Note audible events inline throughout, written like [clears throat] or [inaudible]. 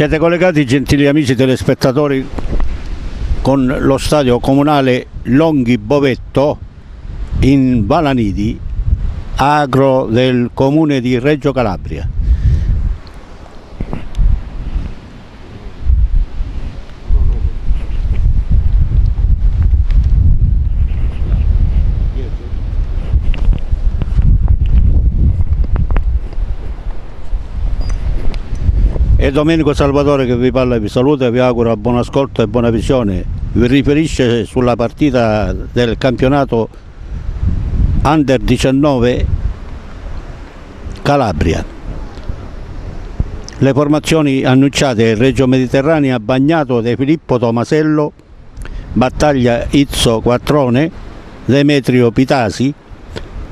Siete collegati gentili amici telespettatori con lo stadio comunale Longhi Bovetto in Valanidi, agro del comune di Reggio Calabria. È Domenico Salvatore che vi parla, vi saluta e vi auguro buon ascolto e buona visione. Vi riferisce sulla partita del campionato Under 19 Calabria. Le formazioni annunciate Reggio Mediterranea Bagnato De Filippo Tomasello, Battaglia Izzo Quattrone, Demetrio Pitasi,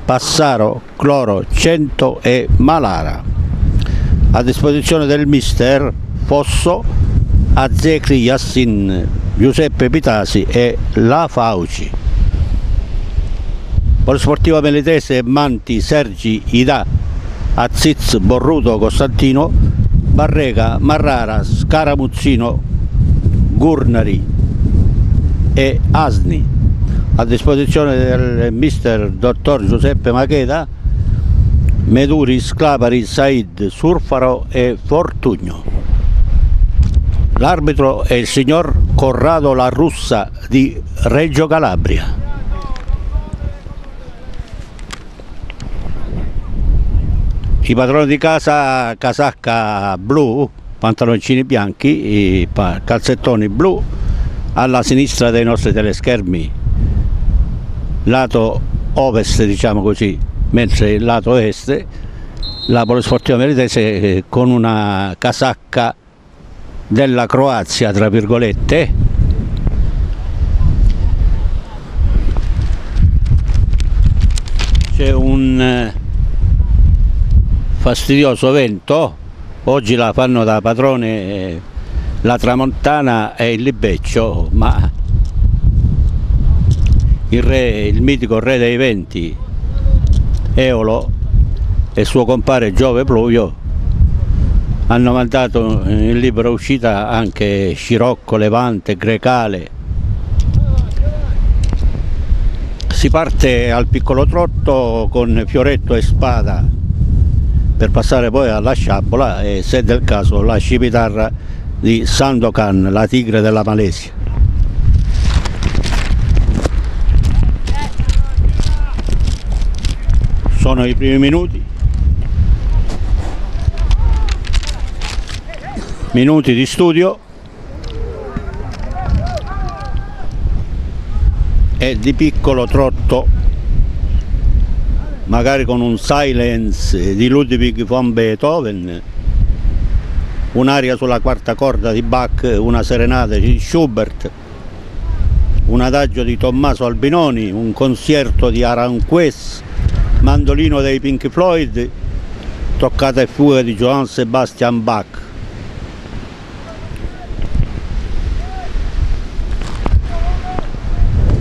Passaro, Cloro, Cento e Malara a disposizione del mister Fosso, Azzecri Yassin, Giuseppe Pitasi e La Fauci. Polisportiva Melitese Manti, Sergi, Ida, Aziz, Borruto, Costantino, Barrega, Marrara, Scaramuzzino, Gurnari e Asni. A disposizione del mister dottor Giuseppe Macheda Meduri, Sclapari, Said, Surfaro e Fortugno. L'arbitro è il signor Corrado La Russa di Reggio Calabria. I padroni di casa, casacca blu, pantaloncini bianchi, calzettoni blu, alla sinistra dei nostri teleschermi, lato ovest diciamo così, mentre il lato est la Polisportiva Meritese eh, con una casacca della Croazia tra virgolette. C'è un eh, fastidioso vento oggi la fanno da padrone eh, la tramontana e il libeccio ma il, re, il mitico re dei venti Eolo e suo compare Giove Pluvio hanno mandato in libera uscita anche Scirocco, Levante, Grecale. Si parte al piccolo trotto con Fioretto e Spada per passare poi alla sciabola e se del caso la scipitarra di Sandokan, la tigre della Malesia. Sono i primi minuti. Minuti di studio. E di piccolo trotto magari con un silence di Ludwig von Beethoven. Un'aria sulla quarta corda di Bach, una serenata di Schubert un adagio di Tommaso Albinoni, un concerto di Aranjuez mandolino dei Pink Floyd, toccata e fuga di Johann Sebastian Bach.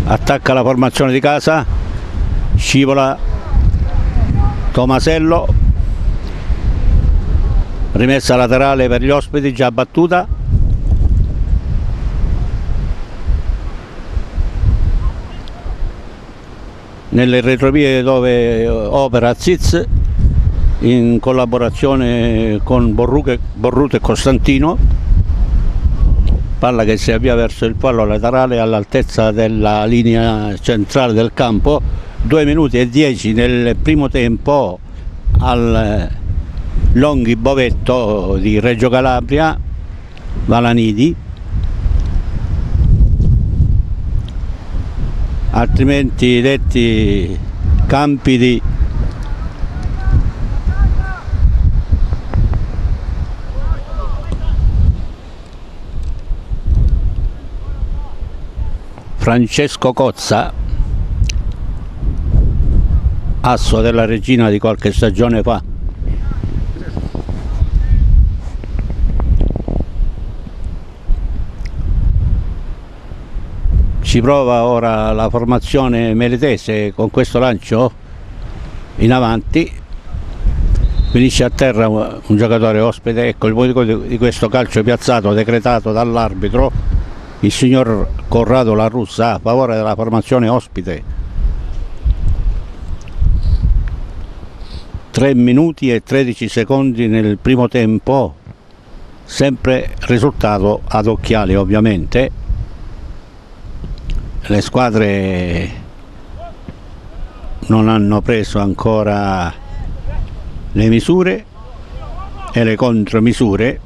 Attacca la formazione di casa, scivola Tomasello, rimessa laterale per gli ospiti già battuta nelle retrovie dove opera Ziz in collaborazione con Borruto e Costantino. Palla che si avvia verso il fallo laterale all'altezza della linea centrale del campo. 2 minuti e 10 nel primo tempo al Longhi Bovetto di Reggio Calabria Valanidi altrimenti detti campi di Francesco Cozza asso della regina di qualche stagione fa si prova ora la formazione meritese con questo lancio in avanti finisce a terra un giocatore ospite, ecco il motivo di questo calcio piazzato decretato dall'arbitro, il signor Corrado La Russa a favore della formazione ospite. 3 minuti e 13 secondi nel primo tempo, sempre risultato ad occhiali ovviamente. Le squadre non hanno preso ancora le misure e le contromisure.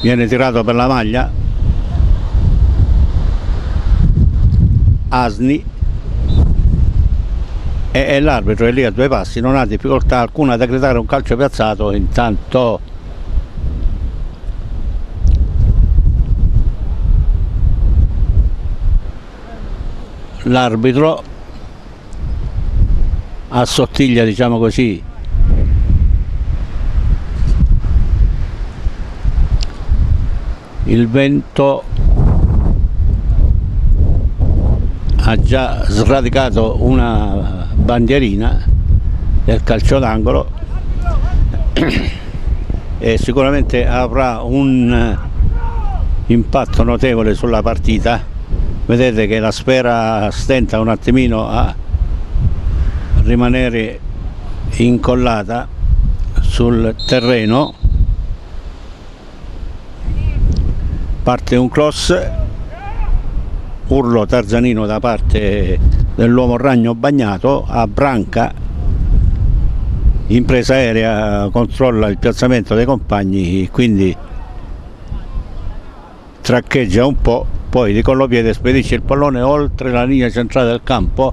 Viene tirato per la maglia Asni e, e l'arbitro è lì a due passi non ha difficoltà alcuna a decretare un calcio piazzato intanto l'arbitro assottiglia diciamo così il vento ha già sradicato una bandierina del calcio d'angolo [clears throat] e sicuramente avrà un impatto notevole sulla partita. Vedete che la sfera stenta un attimino a rimanere incollata sul terreno. Parte un cross urlo tarzanino da parte dell'uomo ragno bagnato a Branca in presa aerea controlla il piazzamento dei compagni quindi traccheggia un po' poi di collopiede spedisce il pallone oltre la linea centrale del campo.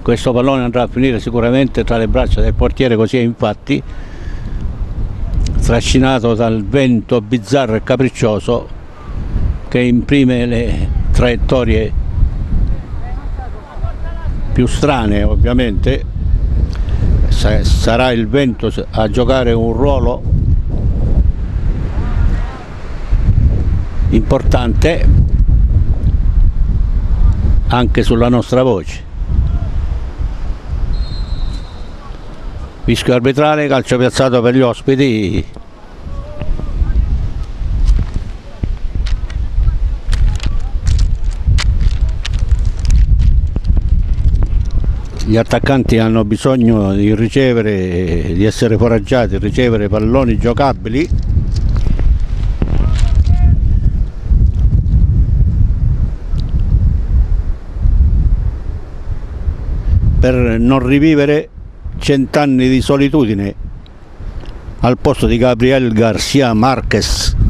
Questo pallone andrà a finire sicuramente tra le braccia del portiere così è infatti trascinato dal vento bizzarro e capriccioso che imprime le traiettorie più strane ovviamente sarà il vento a giocare un ruolo importante anche sulla nostra voce. Fischio arbitrale, calcio piazzato per gli ospiti. Gli attaccanti hanno bisogno di ricevere, di essere foraggiati, ricevere palloni giocabili per non rivivere cent'anni di solitudine al posto di Gabriel Garcia Marquez.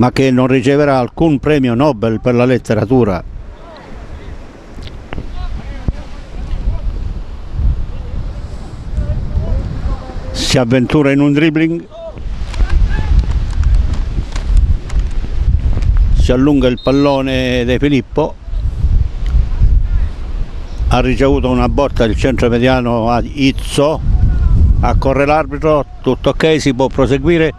Ma che non riceverà alcun premio Nobel per la letteratura. Si avventura in un dribbling. Si allunga il pallone De Filippo. Ha ricevuto una botta il centro mediano a Izzo. Accorre l'arbitro tutto ok si può proseguire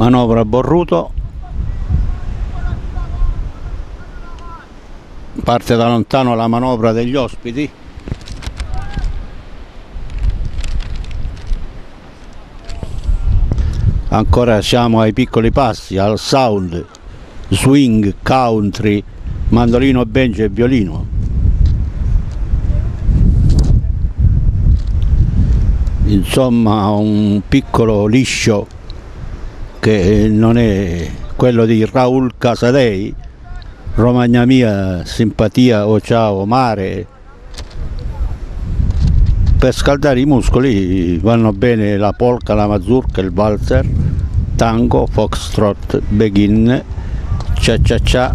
manovra Borruto parte da lontano la manovra degli ospiti ancora siamo ai piccoli passi, al sound, swing, country, mandolino, banjo e violino. Insomma un piccolo liscio che non è quello di Raul Casadei, Romagna mia, simpatia, o oh ciao, mare. Per scaldare i muscoli vanno bene la polka, la mazurka, il valzer tango, foxtrot, begin, cia cia cia,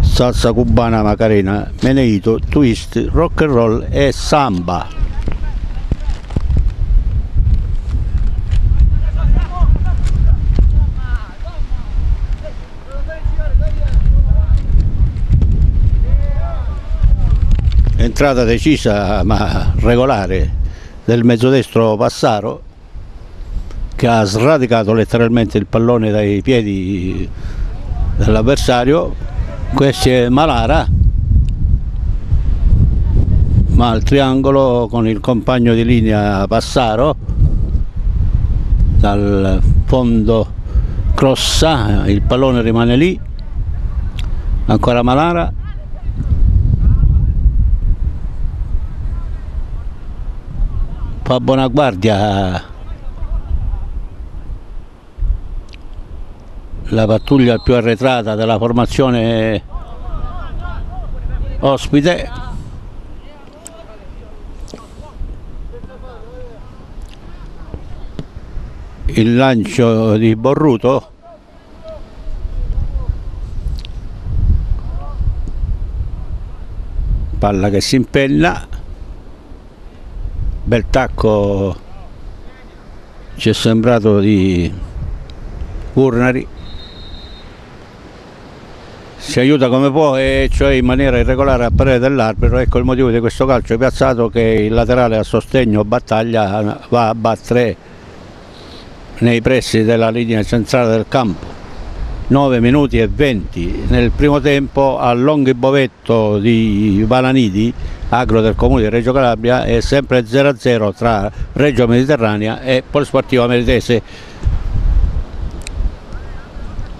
salsa cubana macarena, meneito, twist, rock and roll e samba. Entrata decisa ma regolare del mezzodestro Passaro che ha sradicato letteralmente il pallone dai piedi dell'avversario. Questo è Malara ma al triangolo con il compagno di linea Passaro dal fondo crossa il pallone rimane lì. Ancora Malara fa buona guardia. La pattuglia più arretrata della formazione ospite. Il lancio di Borruto. Palla che si impenna bel tacco. Ci è sembrato di Urnari. Si aiuta come può e cioè in maniera irregolare a parere dell'arbitro. Ecco il motivo di questo calcio piazzato che il laterale a sostegno battaglia va a battere nei pressi della linea centrale del campo. 9 minuti e 20 nel primo tempo a Longhi Bovetto di Valanidi agro del comune di Reggio Calabria è sempre 0-0 tra Reggio Mediterranea e Polisportiva Meritese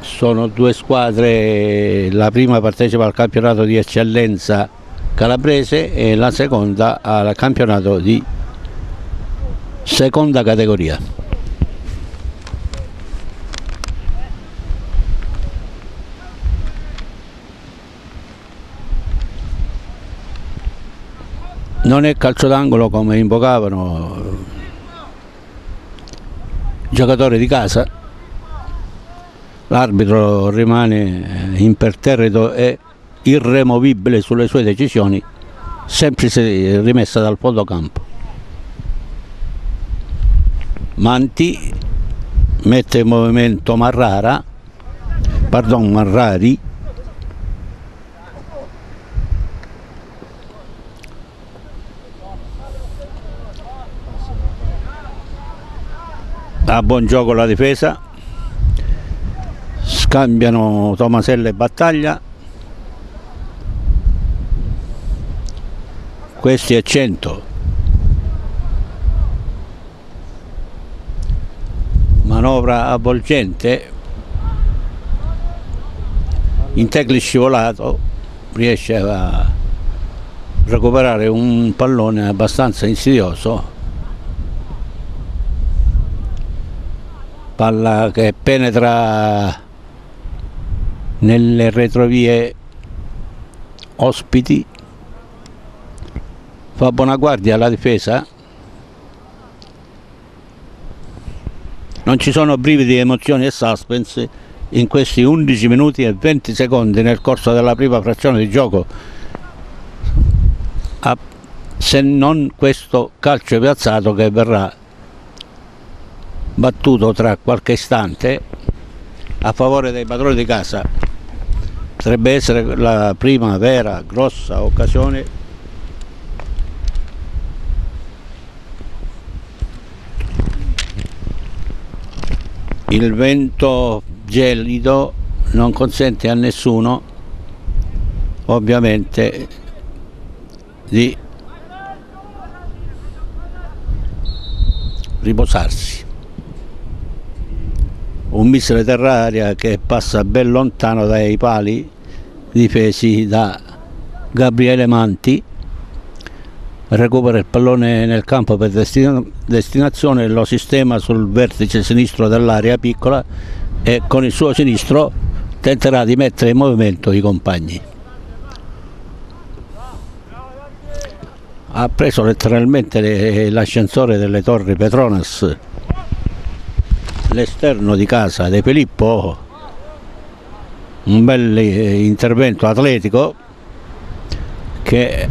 sono due squadre la prima partecipa al campionato di eccellenza calabrese e la seconda al campionato di seconda categoria non è calcio d'angolo come invocavano i giocatori di casa. L'arbitro rimane imperterrito e irremovibile sulle sue decisioni sempre rimessa dal fondo campo Manti mette in movimento Marrara pardon Marrari a buon gioco la difesa. Scambiano Tomasella e Battaglia. Questi è 100 manovra avvolgente. In tecli scivolato riesce a recuperare un pallone abbastanza insidioso palla che penetra nelle retrovie ospiti. Fa buona guardia alla difesa. Non ci sono brividi, emozioni e suspense in questi 11 minuti e 20 secondi nel corso della prima frazione di gioco. Se non questo calcio piazzato che verrà battuto tra qualche istante a favore dei padroni di casa. Potrebbe essere la prima vera grossa occasione il vento gelido non consente a nessuno ovviamente di riposarsi un missile terraria che passa ben lontano dai pali difesi da Gabriele Manti. Recupera il pallone nel campo per destinazione lo sistema sul vertice sinistro dell'area piccola e con il suo sinistro tenterà di mettere in movimento i compagni. Ha preso letteralmente l'ascensore delle torri Petronas l'esterno di casa De Filippo un bel eh, intervento atletico che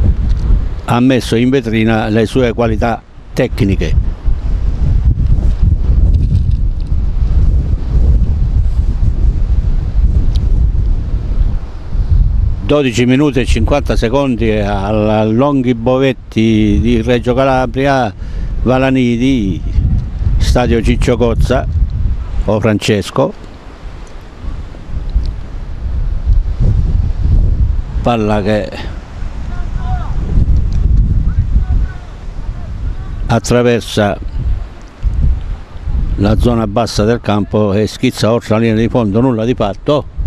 ha messo in vetrina le sue qualità tecniche. 12 minuti e 50 secondi a Longhi Bovetti di Reggio Calabria, Valanidi, stadio Ciccio Cozza o Francesco. Palla che attraversa la zona bassa del campo e schizza oltre la linea di fondo, nulla di fatto.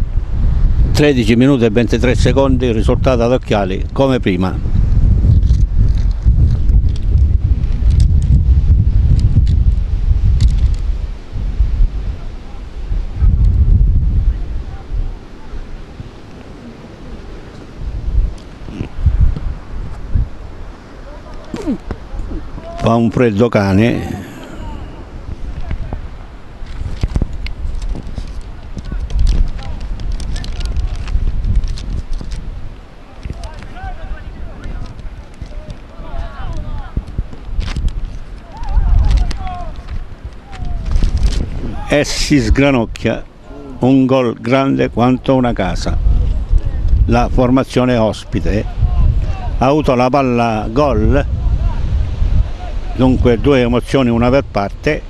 13 minuti e 23 secondi, risultato ad occhiali come prima. Fa un freddo cane e si sgranocchia un gol grande quanto una casa. La formazione ospite ha avuto la palla gol, dunque due emozioni una per parte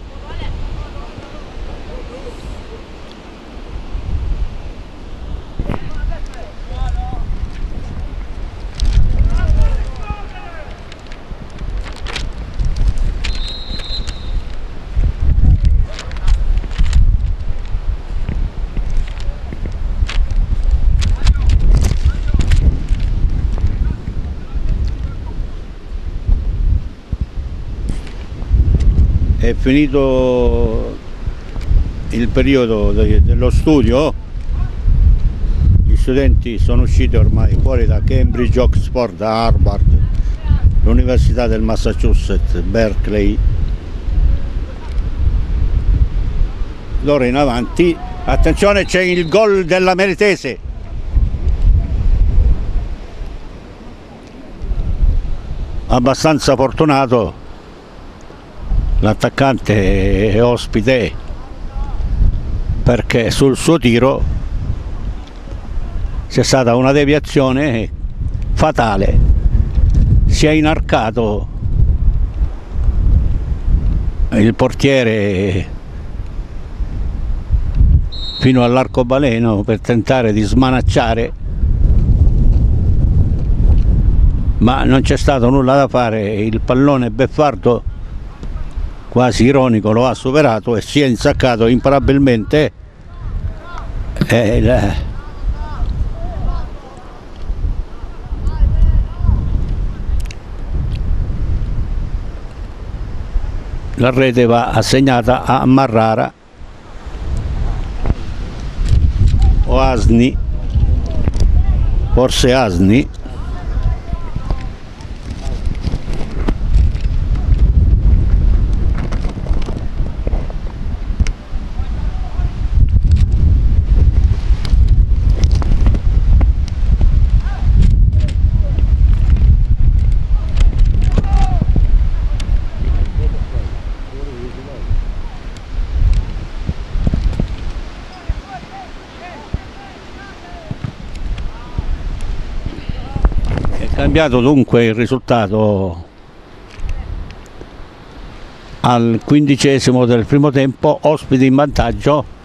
finito il periodo dello studio gli studenti sono usciti ormai fuori da Cambridge, Oxford, da Harvard l'Università del Massachusetts, Berkeley. D'ora in avanti attenzione c'è il gol della Meritese. Abbastanza fortunato l'attaccante è ospite perché sul suo tiro c'è stata una deviazione fatale. Si è inarcato il portiere fino all'arcobaleno per tentare di smanacciare ma non c'è stato nulla da fare. Il pallone beffardo quasi ironico lo ha superato e si è insaccato imparabilmente. Eh, la, la rete va assegnata a Marrara o Asni forse Asni cambiato dunque il risultato al quindicesimo del primo tempo, ospiti in vantaggio.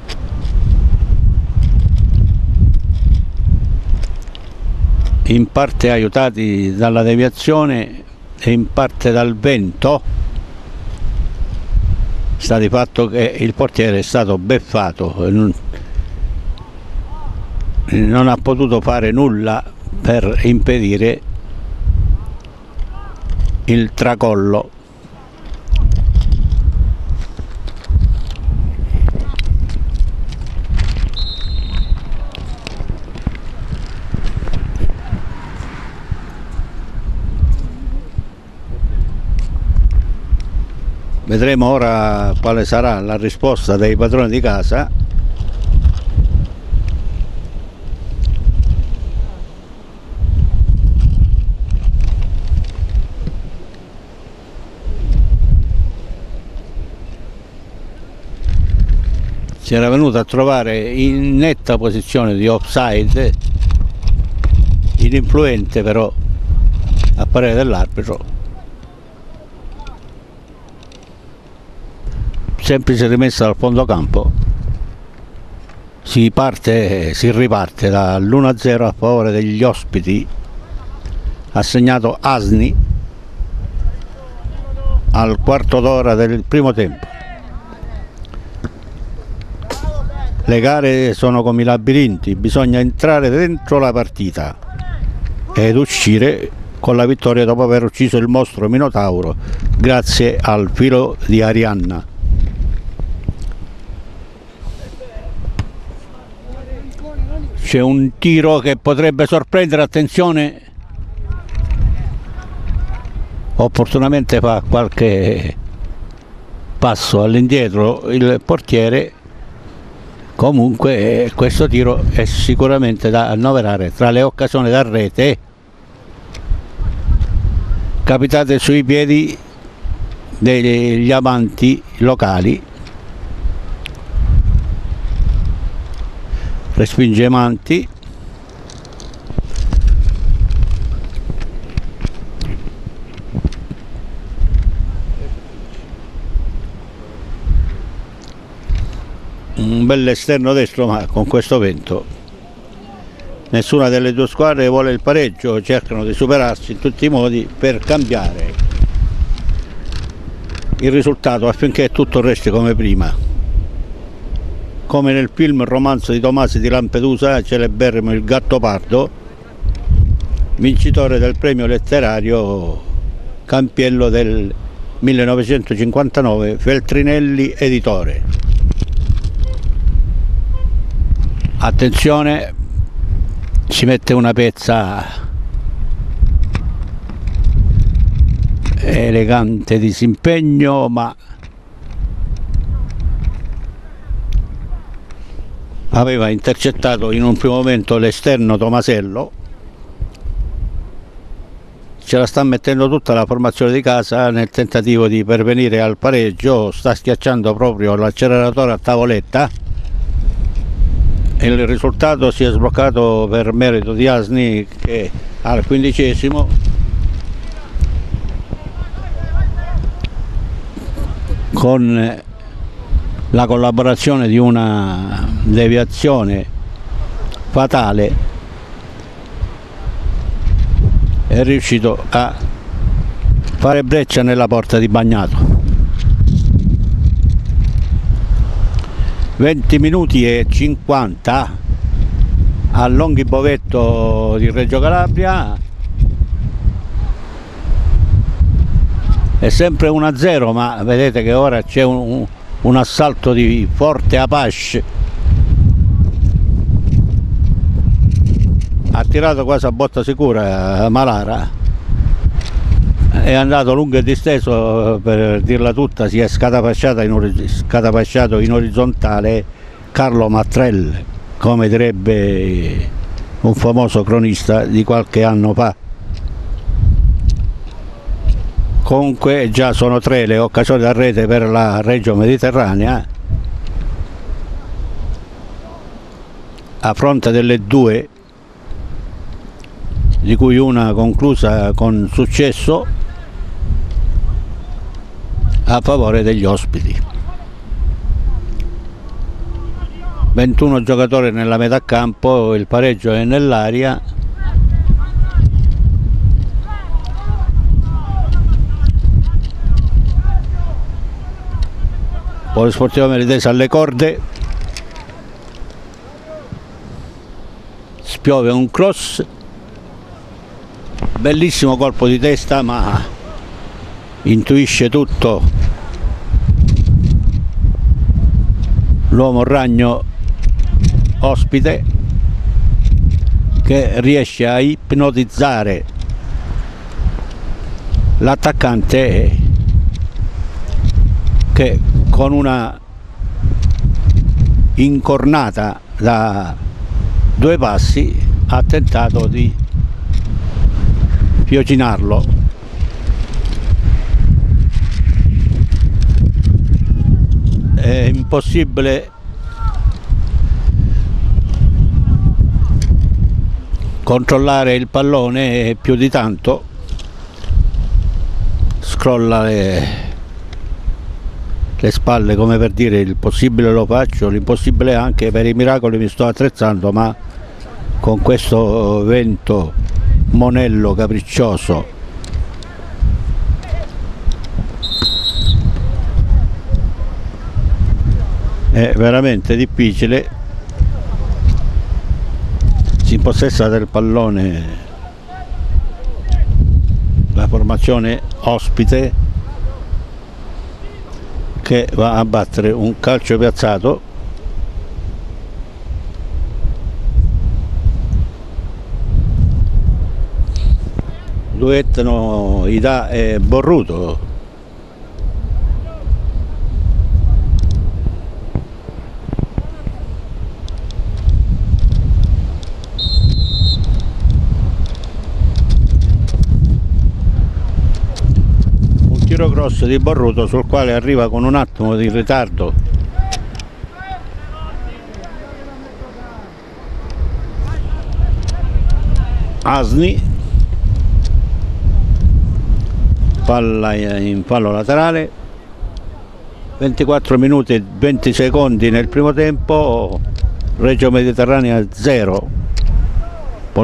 in parte aiutati dalla deviazione e in parte dal vento sta di fatto che il portiere è stato beffato non, ha potuto fare nulla per impedire il tracollo. Vedremo ora quale sarà la risposta dei padroni di casa si era venuto a trovare in netta posizione di offside ininfluente però a parere dell'arbitro. Semplice rimessa dal fondo campo. Si parte si riparte dall'1-0 a favore degli ospiti assegnato Asni al quarto d'ora del primo tempo le gare sono come i labirinti bisogna entrare dentro la partita ed uscire con la vittoria dopo aver ucciso il mostro Minotauro grazie al filo di Arianna. C'è un tiro che potrebbe sorprendere, attenzione, opportunamente fa qualche passo all'indietro il portiere comunque questo tiro è sicuramente da annoverare. Tra le occasioni da rete capitate sui piedi degli amanti locali respinge amanti un bel esterno destro ma con questo vento nessuna delle due squadre vuole il pareggio, cercano di superarsi in tutti i modi per cambiare il risultato affinché tutto resti come prima. Come nel film romanzo di Tomasi di Lampedusa, celeberrimo Il gatto pardo, vincitore del premio letterario Campiello del 1959, Feltrinelli editore. Attenzione, ci mette una pezza elegante disimpegno ma aveva intercettato in un primo momento l'esterno Tomasello. Ce la sta mettendo tutta la formazione di casa nel tentativo di pervenire al pareggio. Sta schiacciando proprio l'acceleratore a tavoletta il risultato si è sbloccato per merito di Asni che al quindicesimo. Con la collaborazione di una deviazione fatale è riuscito a fare breccia nella porta di Bagnato 20 minuti e 50 a Longhi Bovetto di Reggio Calabria. È sempre 1-0 ma vedete che ora c'è un, un, assalto di forte Apache. Ha tirato quasi a botta sicura Malara è andato lungo e disteso per dirla tutta si è scatapasciato in, scatapasciato in orizzontale Carlo Mattrell come direbbe un famoso cronista di qualche anno fa. Comunque già sono tre le occasioni da rete per la Reggio Mediterranea. A fronte delle due di cui una conclusa con successo a favore degli ospiti. 21 giocatori nella metà campo, il pareggio è nell'aria. Polisportivo Meritese alle corde. Spiove un cross. Bellissimo colpo di testa ma intuisce tutto l'uomo ragno ospite che riesce a ipnotizzare l'attaccante che con una incornata da due passi ha tentato di fiocinarlo è impossibile controllare il pallone più di tanto scrolla le, le spalle come per dire il possibile lo faccio l'impossibile anche per i miracoli mi sto attrezzando ma con questo vento monello capriccioso è veramente difficile. Si impossessa del pallone. La formazione ospite che va a battere un calcio piazzato. Duettano Ida e Borruto grosso di Borruto sul quale arriva con un attimo di ritardo. Asni. Palla in fallo laterale. 24 minuti e 20 secondi nel primo tempo. Reggio Mediterranea 0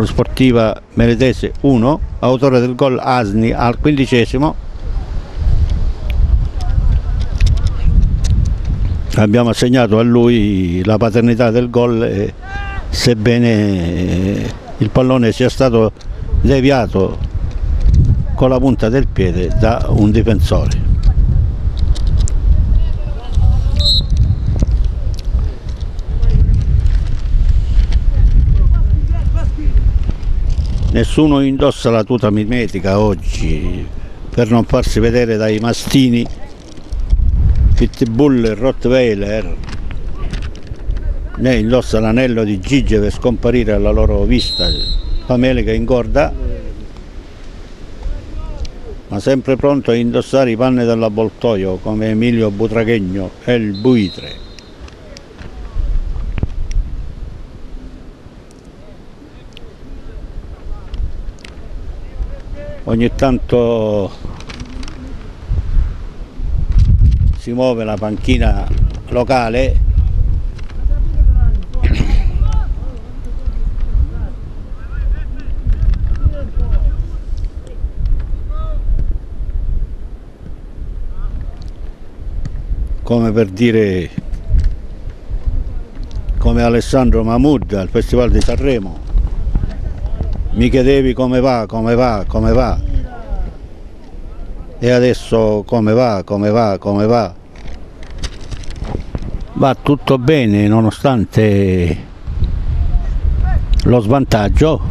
Sportiva Meritese 1 autore del gol Asni al quindicesimo abbiamo assegnato a lui la paternità del gol sebbene il pallone sia stato deviato con la punta del piede da un difensore. Nessuno indossa la tuta mimetica oggi per non farsi vedere dai mastini Pitbull Rottweiler ne indossa l'anello di Gigi per scomparire alla loro vista. Famelica ingorda ma sempre pronto a indossare i panni dell'avvoltoio come Emilio Butraghegno e il buitre. Ogni tanto si muove la panchina locale. Come per dire come Alessandro Mahmoud al Festival di Sanremo. Mi chiedevi come va, come va, come va e adesso come va, come va, come va? Va tutto bene nonostante lo svantaggio,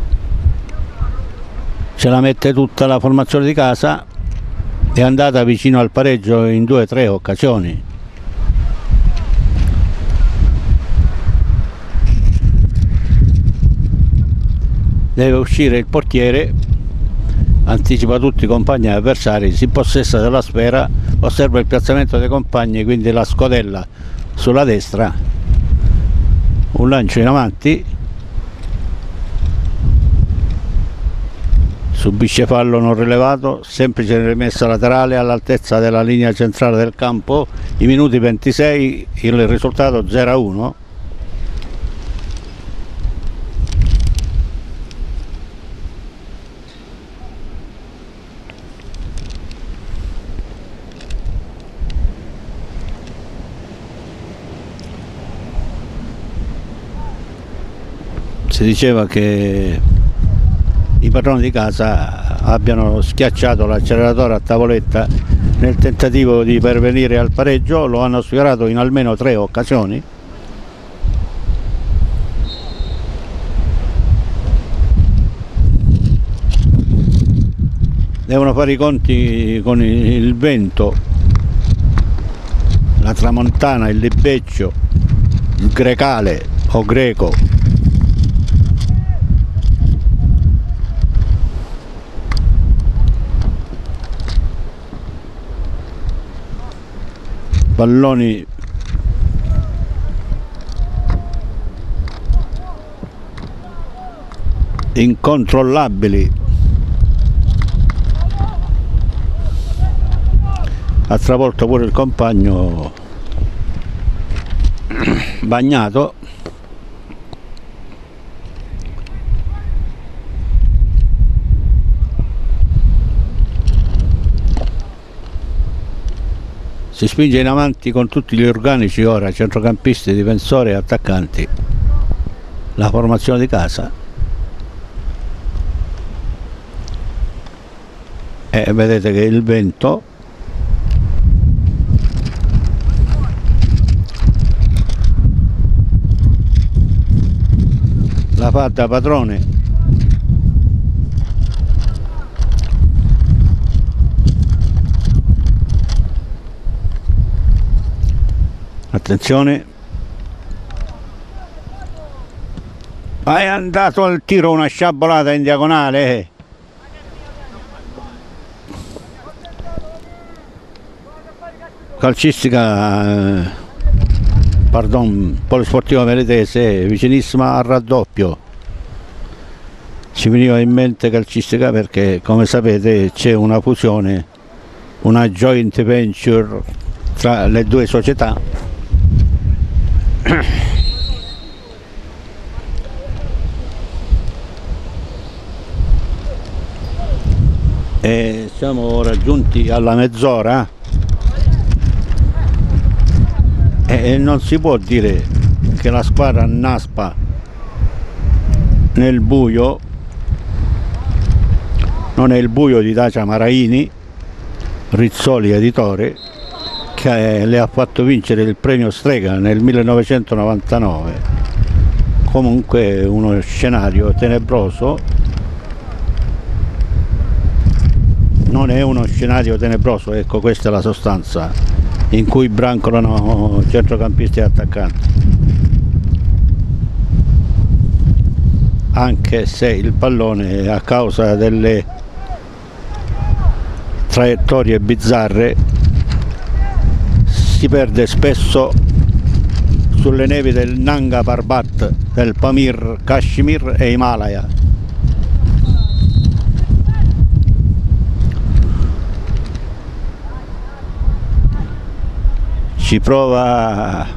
ce la mette tutta la formazione di casa, è andata vicino al pareggio in due o tre occasioni. Deve uscire il portiere anticipa tutti i compagni avversari, si possessa della sfera, osserva il piazzamento dei compagni, quindi la scodella sulla destra, un lancio in avanti, subisce fallo non rilevato, semplice rimessa laterale all'altezza della linea centrale del campo, i minuti 26, il risultato 0-1. Si diceva che i padroni di casa abbiano schiacciato l'acceleratore a tavoletta nel tentativo di pervenire al pareggio, lo hanno sfiorato in almeno tre occasioni. Devono fare i conti con il vento, la tramontana, il libeccio, il grecale o greco palloni. Incontrollabili. Ha travolto pure il compagno. [clears throat] Bagnato si spinge in avanti con tutti gli organici ora centrocampisti, difensori e attaccanti. La formazione di casa. E vedete che il vento la fa da padrone attenzione. È andato al tiro una sciabolata in diagonale calcistica eh, pardon, polisportiva meritese vicinissima al raddoppio. Ci veniva in mente calcistica perché come sapete c'è una fusione una joint venture tra le due società e siamo raggiunti alla mezz'ora. E non si può dire che la squadra naspa nel buio. Non è il buio di Dacia Maraini Rizzoli editore che le ha fatto vincere il premio Strega nel 1999 comunque uno scenario tenebroso. Non è uno scenario tenebroso ecco questa è la sostanza in cui brancolano centrocampisti e attaccanti. Anche se il pallone a causa delle traiettorie bizzarre si perde spesso sulle nevi del Nanga Parbat, del Pamir, Kashmir e Himalaya. Ci prova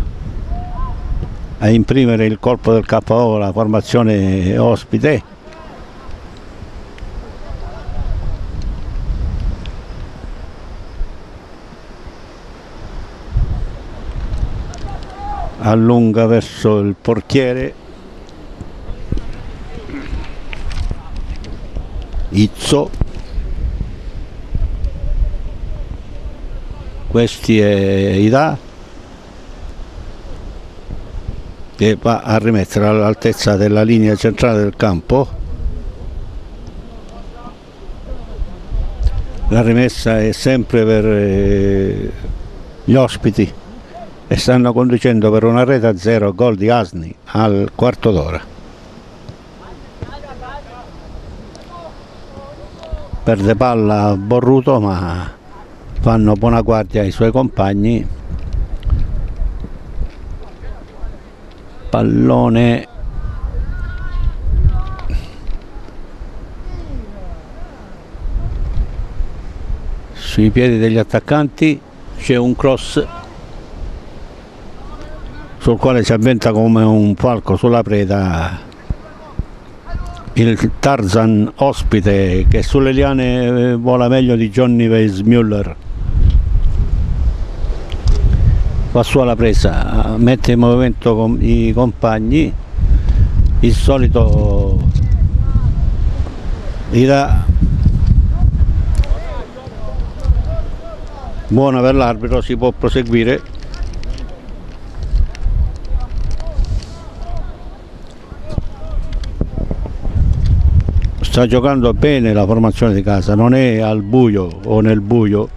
a imprimere il colpo del KO la formazione ospite allunga verso il portiere. Izzo. Questi è Ida che va a rimettere all'altezza della linea centrale del campo. La rimessa è sempre per eh, gli ospiti e stanno conducendo per una rete a zero gol di Asni al quarto d'ora. Perde palla Borruto ma fanno buona guardia ai suoi compagni. Pallone. Sui piedi degli attaccanti c'è un cross sul quale si avventa come un falco sulla preda il Tarzan ospite che sulle liane vola meglio di Johnny Weissmuller fa su alla presa, mette in movimento i compagni, il solito gli dà buona per l'arbitro, si può proseguire. Sta giocando bene la formazione di casa, non è al buio o nel buio.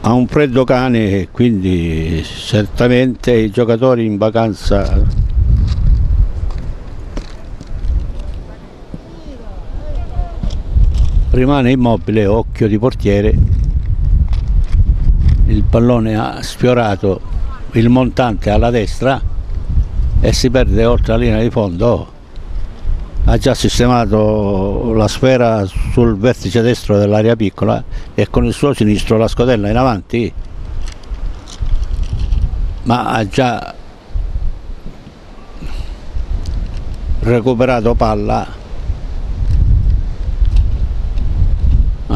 Ha un freddo cane quindi certamente i giocatori in vacanza rimane immobile occhio di portiere. Il pallone ha sfiorato il montante alla destra e si perde oltre la linea di fondo. Ha già sistemato la sfera sul vertice destro dell'area piccola e con il suo sinistro la scodella in avanti. Ma ha già recuperato palla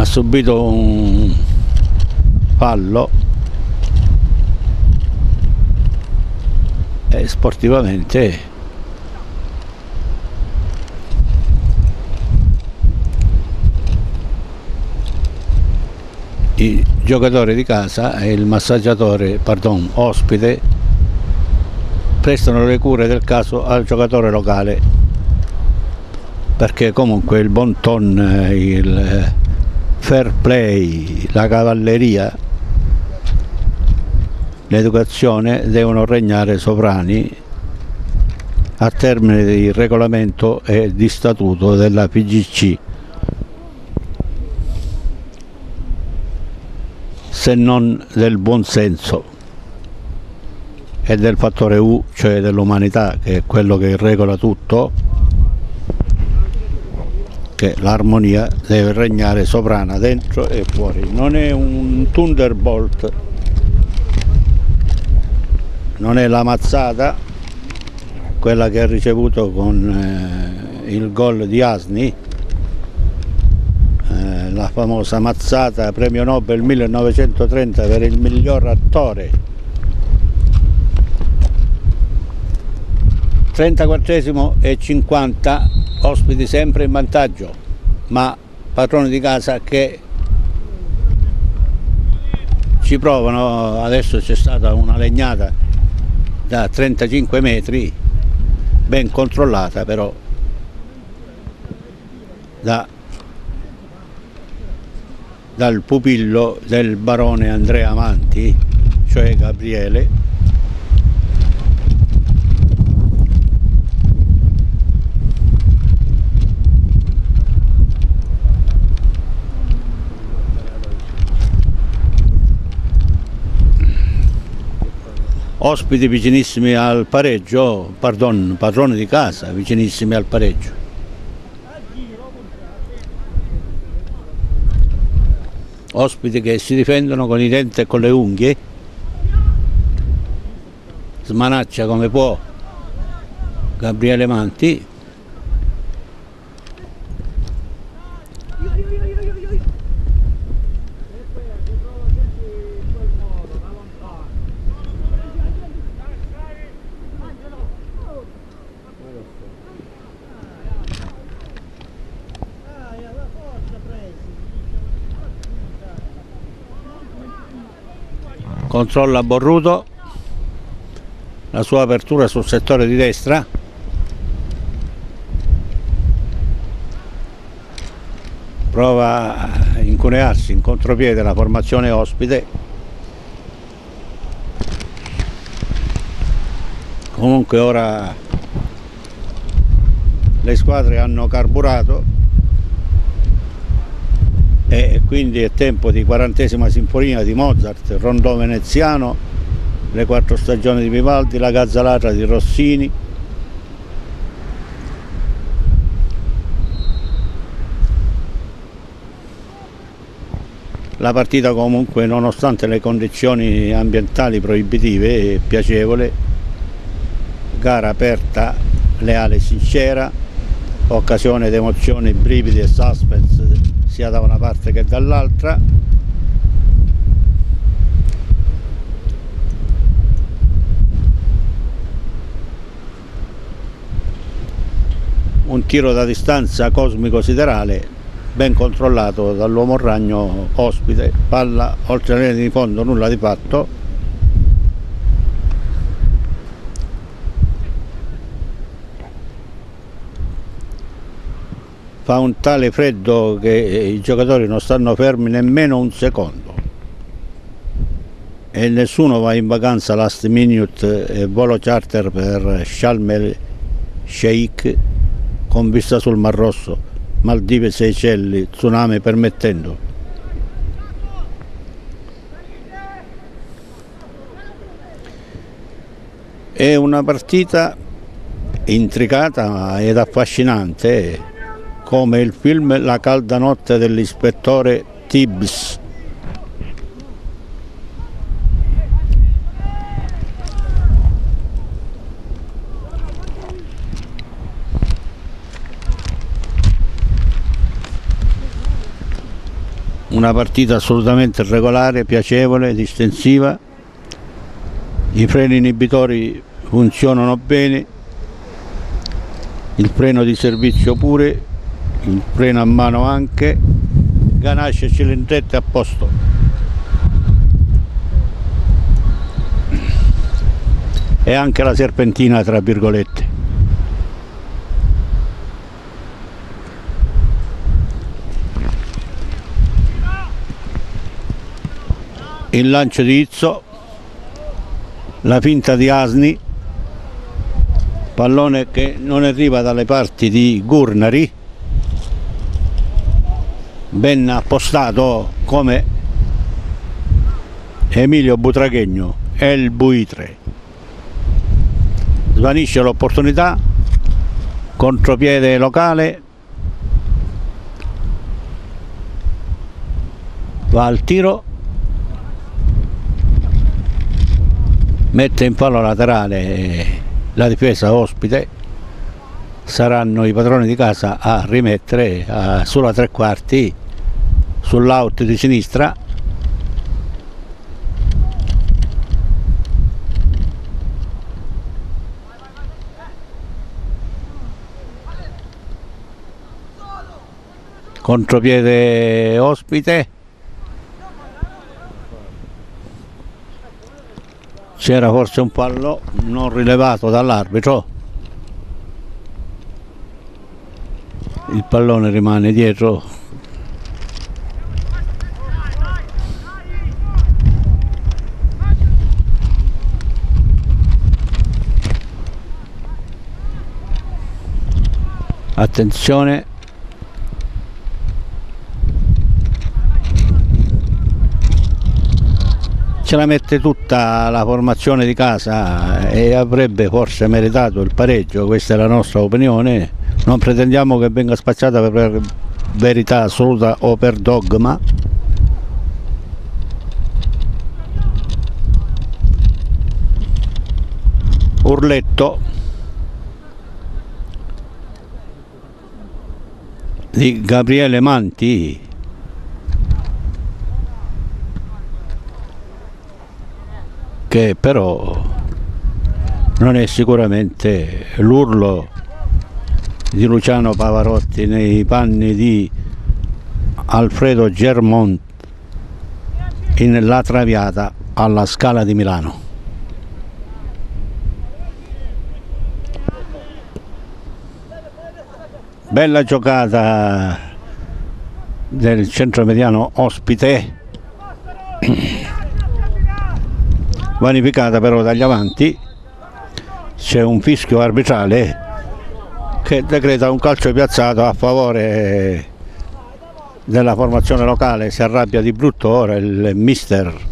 ha subito un fallo e sportivamente i giocatori di casa e il massaggiatore, pardon, ospite prestano le cure del caso al giocatore locale perché comunque il bon ton, il fair play, la cavalleria l'educazione devono regnare sovrani a termine di regolamento e di statuto della PGC se non del buonsenso e del fattore U, cioè dell'umanità, che è quello che regola tutto, che l'armonia deve regnare sovrana dentro e fuori. Non è un Thunderbolt non è la mazzata quella che ha ricevuto con eh, il gol di Asni eh, la famosa mazzata premio Nobel 1930 per il miglior attore 34 e 50 ospiti sempre in vantaggio ma padroni di casa che ci provano adesso c'è stata una legnata da 35 metri ben controllata però da, dal pupillo del barone Andrea Manti cioè Gabriele ospiti vicinissimi al pareggio, pardon, padroni di casa vicinissimi al pareggio. Ospiti che si difendono con i denti e con le unghie, smanaccia come può Gabriele Manti, controlla Borruto. La sua apertura sul settore di destra. Prova a incunearsi in contropiede la formazione ospite. Comunque ora le squadre hanno carburato e quindi è tempo di quarantesima sinfonia di Mozart, rondò veneziano, le quattro stagioni di Vivaldi, la gazzalata di Rossini. La partita comunque nonostante le condizioni ambientali proibitive è piacevole, gara aperta, leale e sincera, occasione di emozioni, brividi e suspense sia da una parte che dall'altra. Un tiro da distanza cosmico siderale ben controllato dall'uomo ragno ospite. Palla oltre la linea di fondo nulla di fatto fa un tale freddo che i giocatori non stanno fermi nemmeno un secondo e nessuno va in vacanza last minute e volo charter per Sharm el Sheikh con vista sul Mar Rosso Maldive Seychelles, tsunami permettendo. È una partita intricata ed affascinante come il film La calda notte dell'ispettore Tibbs. Una partita assolutamente regolare, piacevole, distensiva. I freni inibitori funzionano bene, il freno di servizio pure, il freno a mano anche, ganasce cilindrette a posto. E anche la serpentina tra virgolette. Il lancio di Izzo, la finta di Asni pallone che non arriva dalle parti di Gurnari ben appostato come Emilio Butraghegno e il Buitre. Svanisce l'opportunità contropiede locale va al tiro mette in fallo laterale la difesa ospite. Saranno i padroni di casa a rimettere sulla tre quarti sull'out di sinistra. Contropiede ospite. C'era forse un fallo non rilevato dall'arbitro. Il pallone rimane dietro attenzione. Ce la mette tutta la formazione di casa e avrebbe forse meritato il pareggio, questa è la nostra opinione, non pretendiamo che venga spacciata per verità assoluta o per dogma. Urletto di Gabriele Manti che però non è sicuramente l'urlo di Luciano Pavarotti nei panni di Alfredo Germont in La Traviata alla Scala di Milano. Bella giocata del centro mediano ospite. [clears throat] Vanificata però dagli avanti. C'è un fischio arbitrale che decreta un calcio piazzato a favore della formazione locale. Si arrabbia di brutto ora il mister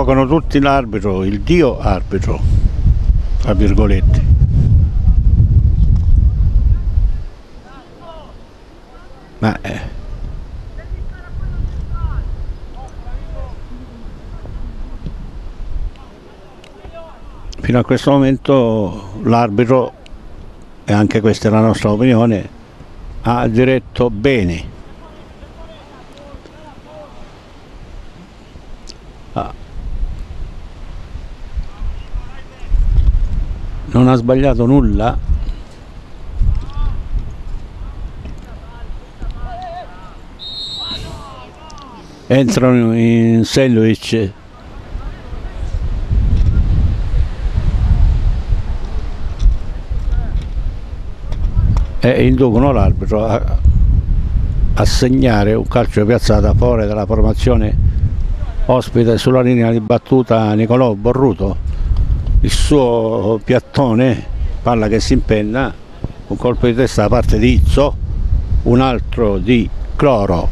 invocano tutti l'arbitro, il dio arbitro, tra virgolette. Ma eh, fino a questo momento l'arbitro, e anche questa è la nostra opinione, ha diretto bene. Non ha sbagliato nulla. Entrano in sandwich e inducono l'arbitro a, a segnare un calcio piazzato fuori dalla formazione ospite sulla linea di battuta Nicolò Borruto il suo piattone palla che si impenna un colpo di testa da parte di Izzo un altro di Cloro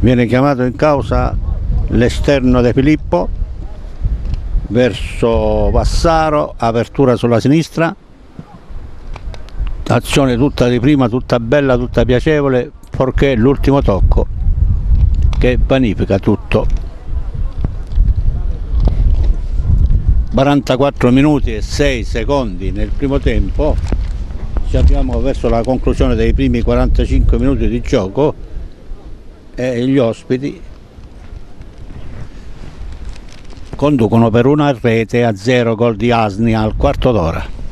viene chiamato in causa l'esterno di Filippo verso Vassaro apertura sulla sinistra azione tutta di prima, tutta bella, tutta piacevole, perché l'ultimo tocco che vanifica tutto. 44 minuti e 6 secondi nel primo tempo, ci abbiamo verso la conclusione dei primi 45 minuti di gioco e gli ospiti conducono per una rete a zero gol di Asni al quarto d'ora.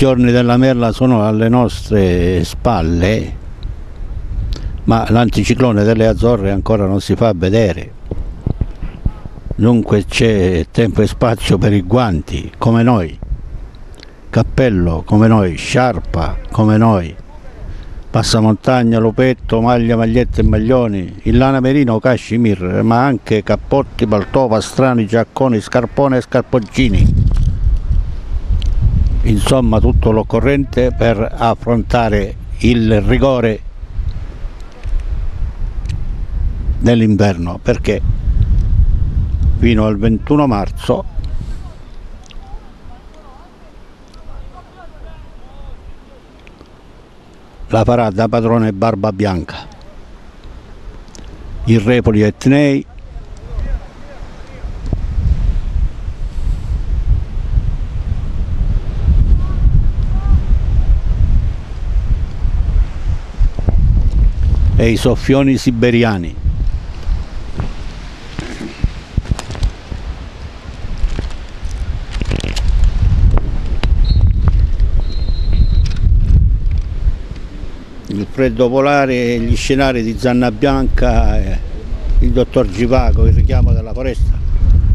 Giorni della merla sono alle nostre spalle, ma l'anticiclone delle Azzorre ancora non si fa vedere. Dunque c'è tempo e spazio per i guanti, come noi, cappello come noi, sciarpa come noi, passamontagna, lupetto, maglia, magliette e maglioni, il lana merino, cashmere, ma anche cappotti, paltova, strani, giacconi, scarpone e scarponcini insomma tutto l'occorrente per affrontare il rigore dell'inverno perché fino al 21 marzo la farà da padrone Barba Bianca il Repoli Etnei e i soffioni siberiani. Il freddo polare, gli scenari di Zanna Bianca, il dottor Givago, il richiamo della foresta.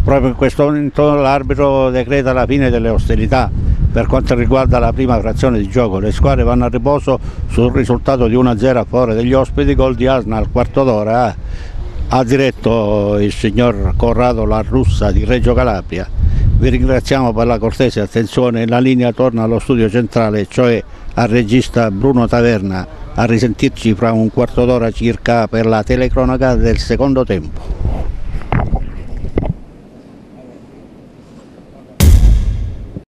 Proprio in questo momento l'arbitro decreta la fine delle ostilità per quanto riguarda la prima frazione di gioco. Le squadre vanno a riposo sul risultato di 1-0 a favore degli ospiti, gol di Asna al quarto d'ora. Ha diretto il signor Corrado La Russa di Reggio Calabria. Vi ringraziamo per la cortese attenzione. La linea torna allo studio centrale, cioè al regista Bruno Taverna. A risentirci fra un quarto d'ora circa per la telecronaca del secondo tempo.